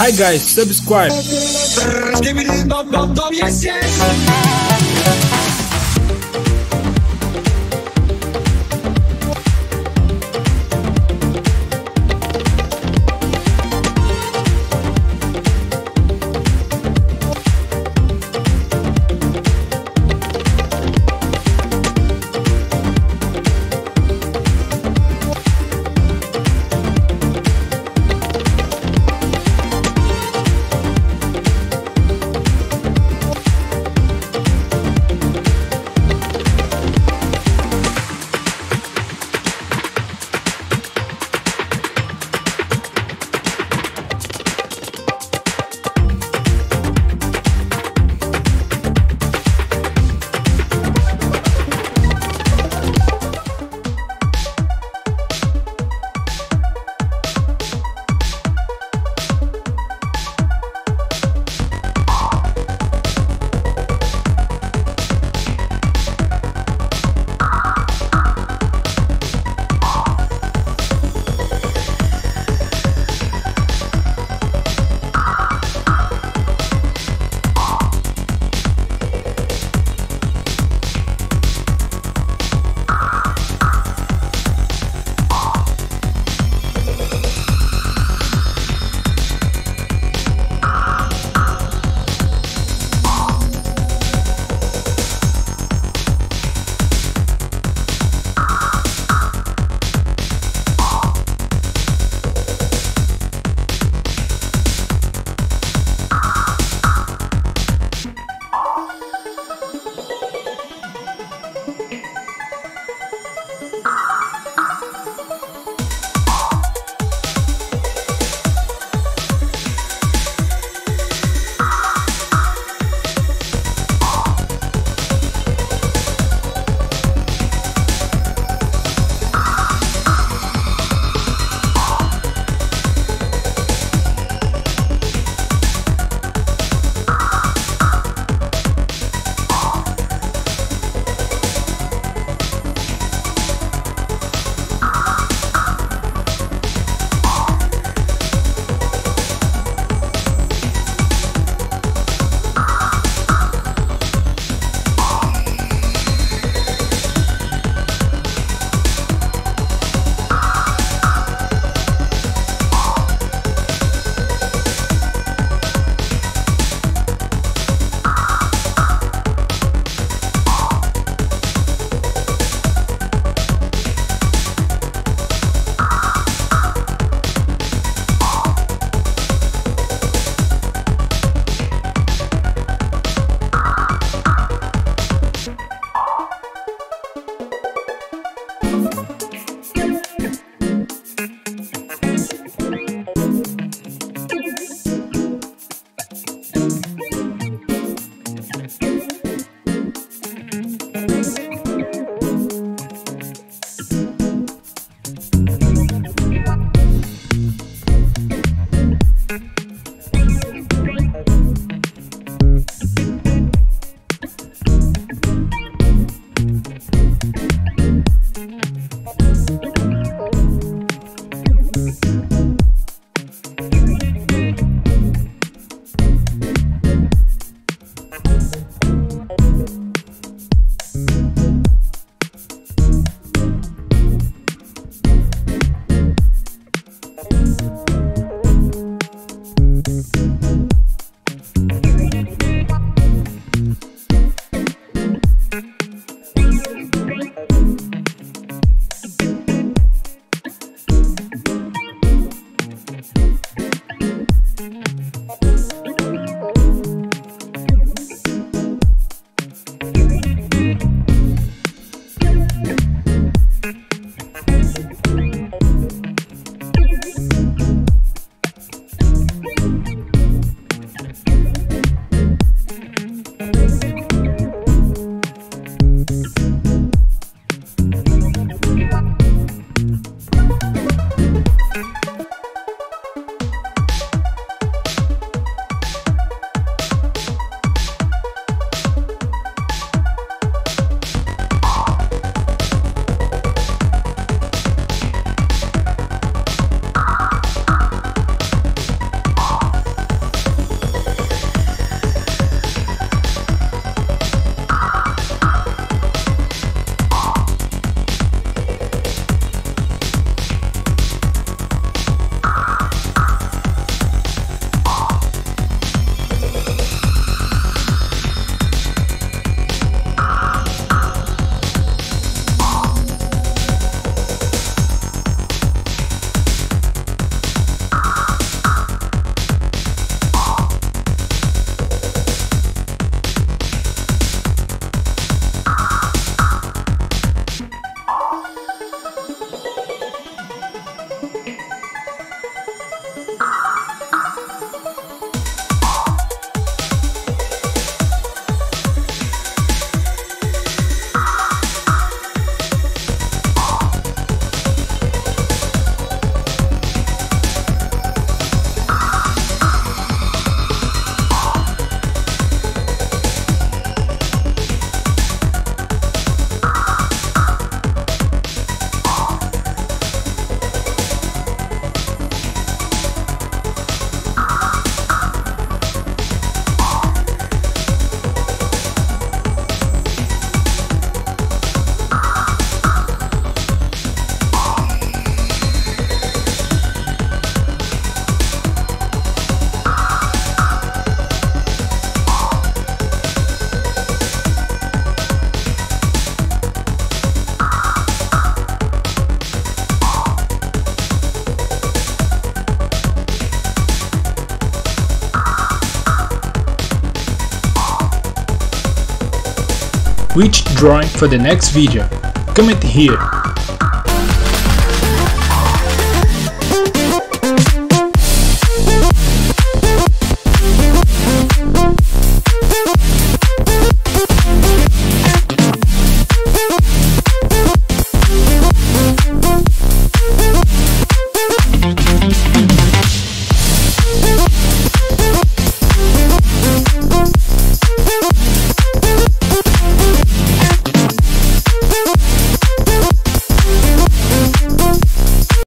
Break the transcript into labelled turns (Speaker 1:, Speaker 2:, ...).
Speaker 1: Hi guys, subscribe.
Speaker 2: Which drawing for the next video. Comment here.